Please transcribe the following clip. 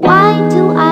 Why do I?